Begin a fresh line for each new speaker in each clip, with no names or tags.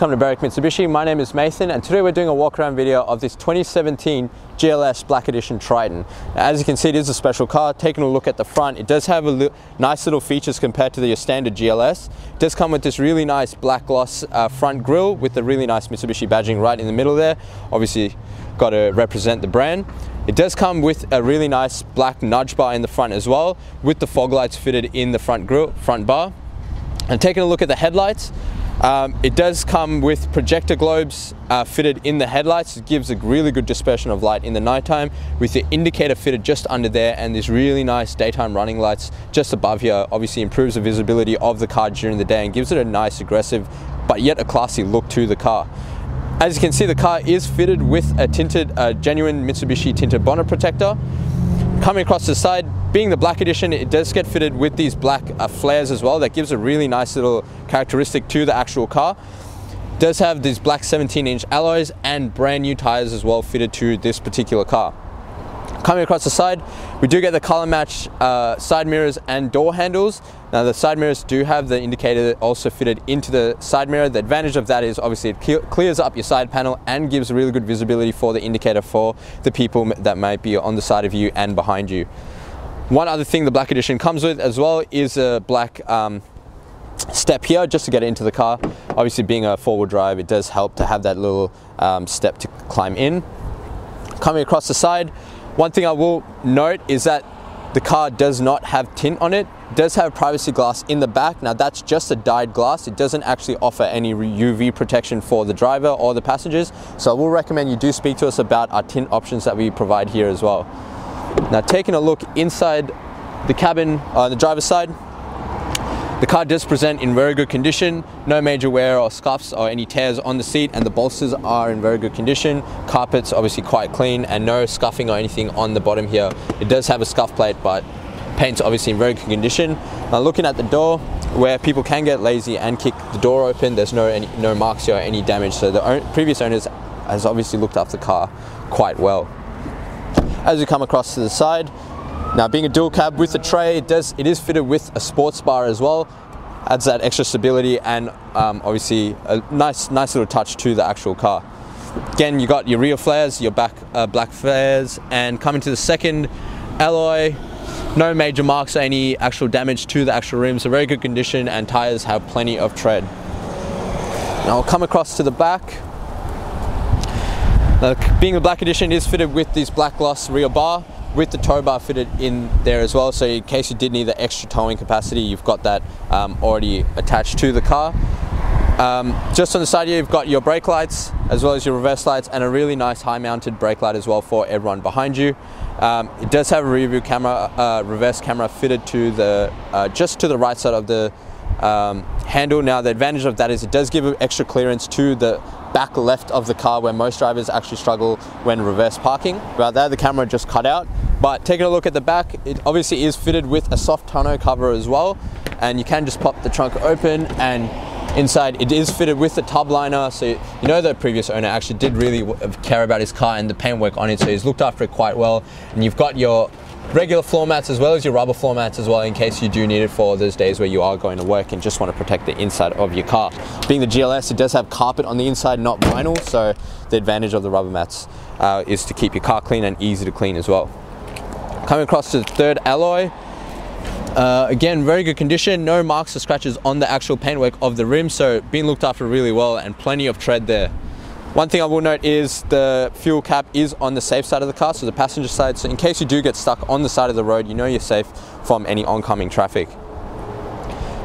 Welcome to Berwick Mitsubishi, my name is Nathan and today we're doing a walk around video of this 2017 GLS Black Edition Triton. As you can see it is a special car, taking a look at the front, it does have a li nice little features compared to the standard GLS. It does come with this really nice black gloss uh, front grille with the really nice Mitsubishi badging right in the middle there. Obviously got to represent the brand. It does come with a really nice black nudge bar in the front as well with the fog lights fitted in the front grille, front bar. And taking a look at the headlights, um, it does come with projector globes uh, fitted in the headlights. It gives a really good dispersion of light in the nighttime with the indicator fitted just under there and these really nice daytime running lights just above here. Obviously improves the visibility of the car during the day and gives it a nice aggressive but yet a classy look to the car. As you can see the car is fitted with a tinted, uh, genuine Mitsubishi tinted bonnet protector. Coming across the side, being the black edition, it does get fitted with these black uh, flares as well. That gives a really nice little characteristic to the actual car. Does have these black 17 inch alloys and brand new tires as well fitted to this particular car. Coming across the side, we do get the color match uh, side mirrors and door handles. Now the side mirrors do have the indicator also fitted into the side mirror. The advantage of that is obviously it clears up your side panel and gives really good visibility for the indicator for the people that might be on the side of you and behind you. One other thing the black edition comes with as well is a black um, step here just to get into the car. Obviously being a four-wheel drive, it does help to have that little um, step to climb in. Coming across the side, one thing I will note is that the car does not have tint on it. It does have privacy glass in the back. Now that's just a dyed glass. It doesn't actually offer any UV protection for the driver or the passengers. So I will recommend you do speak to us about our tint options that we provide here as well. Now taking a look inside the cabin on uh, the driver's side, the car does present in very good condition, no major wear or scuffs or any tears on the seat and the bolsters are in very good condition. Carpets obviously quite clean and no scuffing or anything on the bottom here. It does have a scuff plate but paint's obviously in very good condition. Now looking at the door, where people can get lazy and kick the door open, there's no any, no marks here or any damage. So the previous owners has obviously looked after the car quite well. As you come across to the side, now being a dual cab with a tray, it, does, it is fitted with a sports bar as well. Adds that extra stability and um, obviously a nice, nice little touch to the actual car. Again, you got your rear flares, your back uh, black flares, and coming to the second alloy, no major marks or any actual damage to the actual rims, a very good condition and tires have plenty of tread. Now I'll come across to the back. Being a black edition is fitted with this black gloss rear bar with the tow bar fitted in there as well. So in case you did need the extra towing capacity you've got that um, already attached to the car. Um, just on the side here you've got your brake lights as well as your reverse lights and a really nice high mounted brake light as well for everyone behind you. Um, it does have a rear view camera uh, reverse camera fitted to the uh, just to the right side of the um, handle now the advantage of that is it does give extra clearance to the back left of the car where most drivers actually struggle when reverse parking. Right there, the camera just cut out. But taking a look at the back, it obviously is fitted with a soft tonneau cover as well. And you can just pop the trunk open and inside it is fitted with the tub liner. So you know the previous owner actually did really care about his car and the paintwork on it. So he's looked after it quite well. And you've got your regular floor mats as well as your rubber floor mats as well in case you do need it for those days where you are going to work and just want to protect the inside of your car. Being the GLS, it does have carpet on the inside, not vinyl, so the advantage of the rubber mats uh, is to keep your car clean and easy to clean as well. Coming across to the third alloy, uh, again, very good condition, no marks or scratches on the actual paintwork of the rim, so being looked after really well and plenty of tread there. One thing I will note is the fuel cap is on the safe side of the car, so the passenger side. So in case you do get stuck on the side of the road, you know you're safe from any oncoming traffic.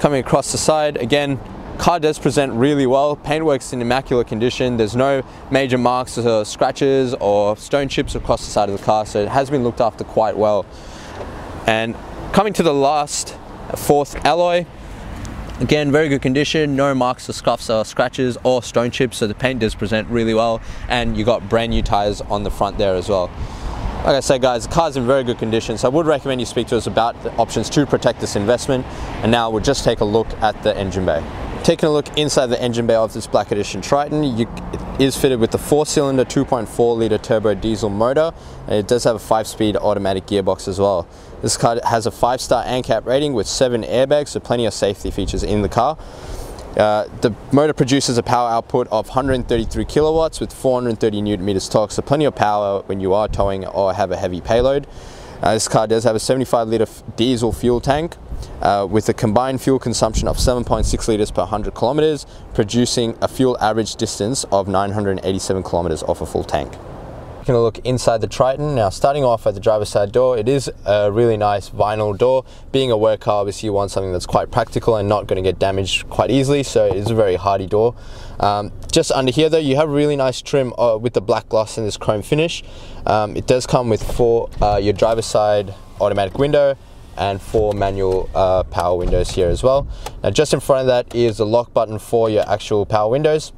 Coming across the side, again, car does present really well. Paintwork's in immaculate condition. There's no major marks or scratches or stone chips across the side of the car, so it has been looked after quite well. And coming to the last, fourth alloy, Again, very good condition, no marks or scuffs or scratches or stone chips, so the paint does present really well, and you got brand new tires on the front there as well. Like I said guys, the car's in very good condition, so I would recommend you speak to us about the options to protect this investment. And now we'll just take a look at the engine bay. Taking a look inside the engine bay of this Black Edition Triton, you, is fitted with the four-cylinder 2.4 litre turbo diesel motor, and it does have a five-speed automatic gearbox as well. This car has a five-star ANCAP rating with seven airbags, so plenty of safety features in the car. Uh, the motor produces a power output of 133 kilowatts with 430 newton meters torque, so plenty of power when you are towing or have a heavy payload. Uh, this car does have a 75 litre diesel fuel tank uh, with a combined fuel consumption of 7.6 litres per 100 kilometres, producing a fuel average distance of 987 kilometres off a full tank taking a look inside the Triton. Now starting off at the driver's side door, it is a really nice vinyl door. Being a work car, obviously you want something that's quite practical and not going to get damaged quite easily, so it is a very hardy door. Um, just under here though, you have really nice trim uh, with the black gloss and this chrome finish. Um, it does come with four, uh, your driver's side automatic window, and four manual uh, power windows here as well. Now just in front of that is the lock button for your actual power windows.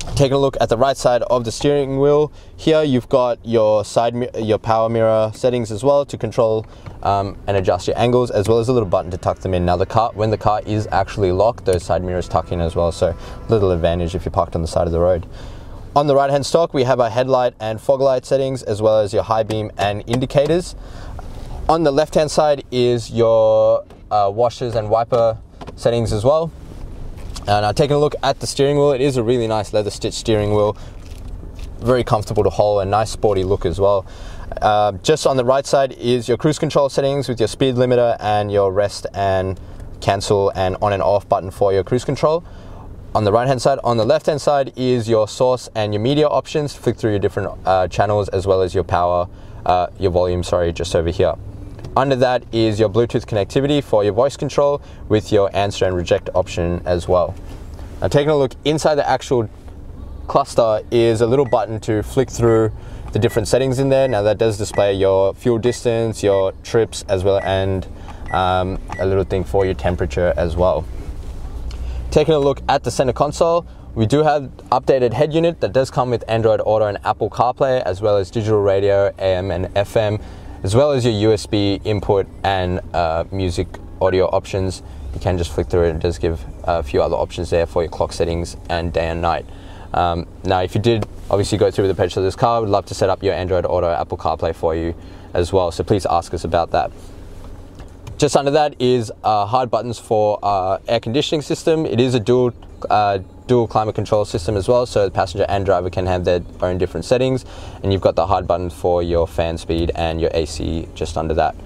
Taking a look at the right side of the steering wheel, here you've got your side your power mirror settings as well to control um, and adjust your angles, as well as a little button to tuck them in. Now the car, when the car is actually locked, those side mirrors tuck in as well, so little advantage if you're parked on the side of the road. On the right hand stalk, we have our headlight and fog light settings, as well as your high beam and indicators. On the left hand side is your uh, washers and wiper settings as well. And uh, taking a look at the steering wheel, it is a really nice leather stitch steering wheel. Very comfortable to hold, a nice sporty look as well. Uh, just on the right side is your cruise control settings with your speed limiter and your rest and cancel and on and off button for your cruise control. On the right hand side, on the left hand side is your source and your media options. Flick through your different uh, channels as well as your power, uh, your volume, sorry, just over here. Under that is your Bluetooth connectivity for your voice control with your answer and reject option as well. Now taking a look inside the actual cluster is a little button to flick through the different settings in there. Now that does display your fuel distance, your trips as well and um, a little thing for your temperature as well. Taking a look at the center console, we do have updated head unit that does come with Android Auto and Apple CarPlay as well as digital radio, AM and FM as well as your USB input and uh, music audio options. You can just flick through it. It does give a few other options there for your clock settings and day and night. Um, now, if you did obviously go through with the purchase of this car, we'd love to set up your Android Auto Apple CarPlay for you as well. So please ask us about that. Just under that is uh, hard buttons for uh, air conditioning system. It is a dual uh, dual climate control system as well, so the passenger and driver can have their own different settings. And you've got the hard button for your fan speed and your AC just under that.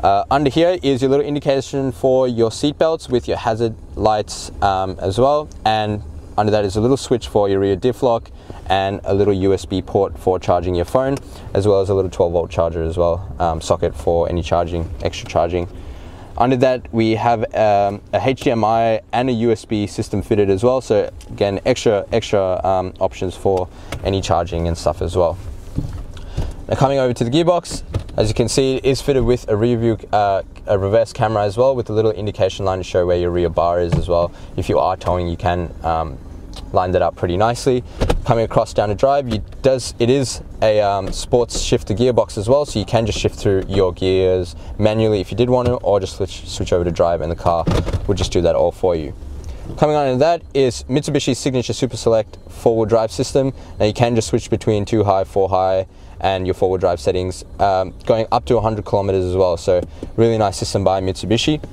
Uh, under here is your little indication for your seat belts with your hazard lights um, as well. And under that is a little switch for your rear diff lock and a little USB port for charging your phone, as well as a little 12 volt charger as well, um, socket for any charging, extra charging. Under that, we have um, a HDMI and a USB system fitted as well. So again, extra extra um, options for any charging and stuff as well. Now coming over to the gearbox, as you can see, it is fitted with a rear view, uh, a reverse camera as well, with a little indication line to show where your rear bar is as well. If you are towing, you can um, line that up pretty nicely coming across down a drive, you does it is a um, sports shifter gearbox as well, so you can just shift through your gears manually if you did want to, or just switch, switch over to drive, and the car will just do that all for you. Coming on into that is Mitsubishi's signature Super Select four-wheel drive system. Now you can just switch between two high, four high, and your four-wheel drive settings, um, going up to 100 kilometers as well. So really nice system by Mitsubishi.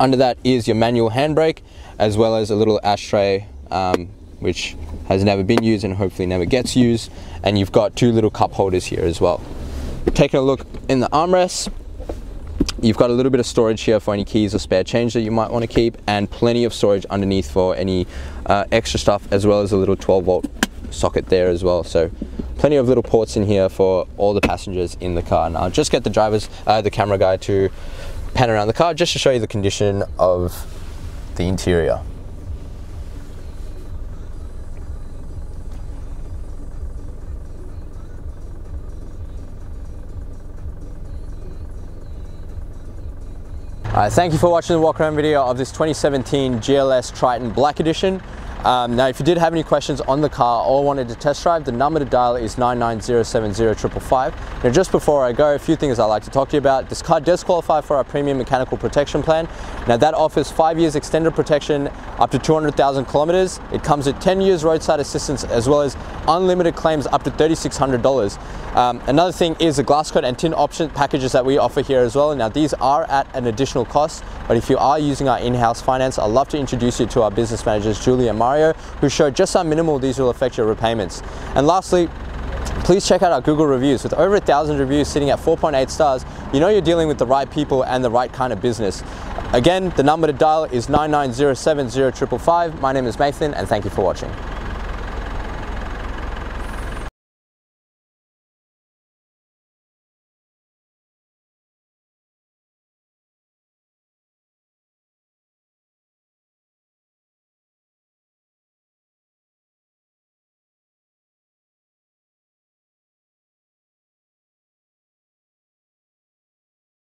Under that is your manual handbrake, as well as a little ashtray um, which has never been used and hopefully never gets used. And you've got two little cup holders here as well. Taking a look in the armrests, you've got a little bit of storage here for any keys or spare change that you might want to keep and plenty of storage underneath for any uh, extra stuff as well as a little 12 volt socket there as well. So plenty of little ports in here for all the passengers in the car. Now just get the driver's, uh, the camera guy to pan around the car just to show you the condition of the interior. Thank you for watching the walk around video of this 2017 GLS Triton Black Edition. Um, now, if you did have any questions on the car or wanted to test drive, the number to dial is 99070 Now, just before I go, a few things I'd like to talk to you about. This car does qualify for our premium mechanical protection plan. Now, that offers five years extended protection up to 200,000 kilometers. It comes with 10 years roadside assistance as well as unlimited claims up to $3,600. Um, another thing is the glass coat and tin option packages that we offer here as well. Now, these are at an additional cost, but if you are using our in-house finance, I'd love to introduce you to our business managers, Julie and Mark Who showed just how minimal these will affect your repayments. And lastly, please check out our Google reviews. With over a thousand reviews sitting at 4.8 stars, you know you're dealing with the right people and the right kind of business. Again, the number to dial is 99070 My name is Nathan and thank you for watching.